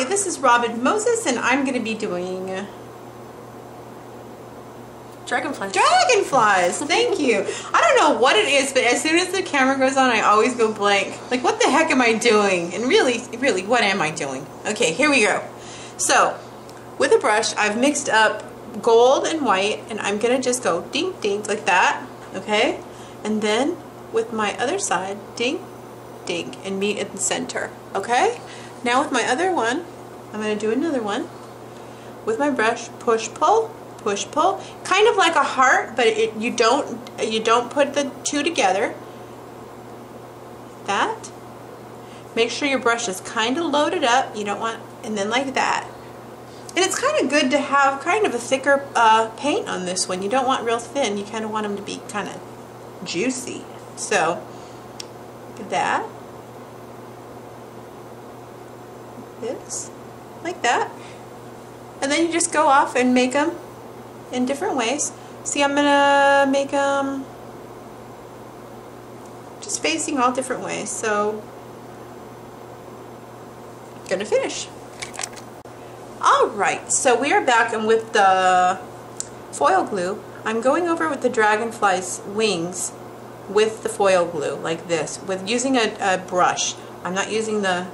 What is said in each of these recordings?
Hi, this is Robin Moses and I'm going to be doing uh, Dragonflies. dragonflies. Thank you. I don't know what it is, but as soon as the camera goes on, I always go blank. Like, what the heck am I doing? And really, really, what am I doing? Okay, here we go. So, with a brush, I've mixed up gold and white, and I'm going to just go ding, ding, like that, okay? And then, with my other side, ding, ding, and meet at the center, okay? Now with my other one, I'm going to do another one. With my brush, push, pull, push, pull. Kind of like a heart, but it, you don't you don't put the two together. That. Make sure your brush is kind of loaded up. You don't want, and then like that. And it's kind of good to have kind of a thicker uh, paint on this one. You don't want real thin. You kind of want them to be kind of juicy. So, look at. This, like that. And then you just go off and make them in different ways. See, I'm gonna make them just facing all different ways. So, gonna finish. Alright, so we are back and with the foil glue, I'm going over with the dragonfly's wings with the foil glue, like this, with using a, a brush. I'm not using the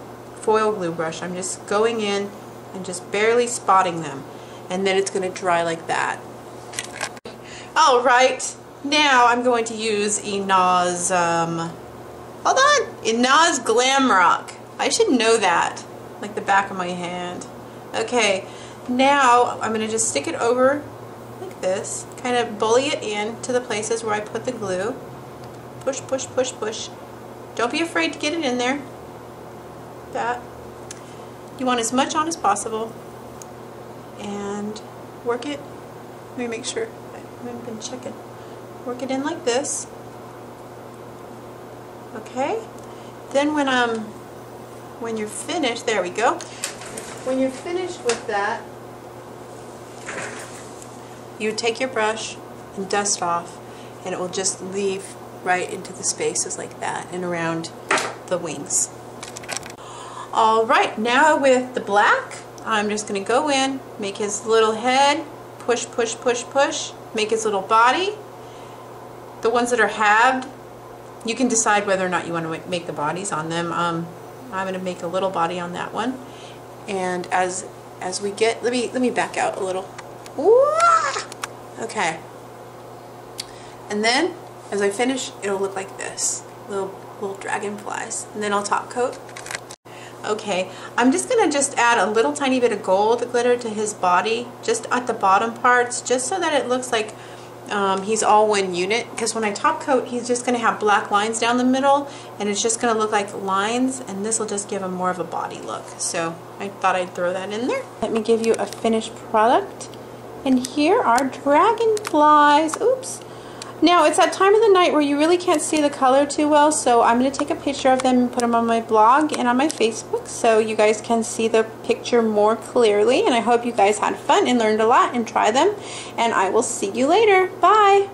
foil glue brush, I'm just going in and just barely spotting them. And then it's going to dry like that. Alright, now I'm going to use Inaz, um, hold on, Inaz Glam Rock. I should know that, like the back of my hand. Okay, now I'm going to just stick it over like this, kind of bully it in to the places where I put the glue. Push, push, push, push. Don't be afraid to get it in there. That. You want as much on as possible. And work it. Let me make sure. I haven't been checking. Work it in like this. Okay. Then when um when you're finished, there we go. When you're finished with that, you take your brush and dust off and it will just leave right into the spaces like that and around the wings. Alright, now with the black, I'm just going to go in, make his little head, push, push, push, push, make his little body. The ones that are halved, you can decide whether or not you want to make the bodies on them. Um, I'm going to make a little body on that one. And as as we get, let me let me back out a little. Okay. And then, as I finish, it'll look like this. Little little dragonflies. And then I'll top coat. Okay, I'm just going to just add a little tiny bit of gold glitter to his body, just at the bottom parts, just so that it looks like um, he's all one unit. Because when I top coat, he's just going to have black lines down the middle, and it's just going to look like lines, and this will just give him more of a body look. So I thought I'd throw that in there. Let me give you a finished product. And here are dragonflies. Oops. Now, it's that time of the night where you really can't see the color too well, so I'm going to take a picture of them and put them on my blog and on my Facebook so you guys can see the picture more clearly. And I hope you guys had fun and learned a lot and try them. And I will see you later. Bye!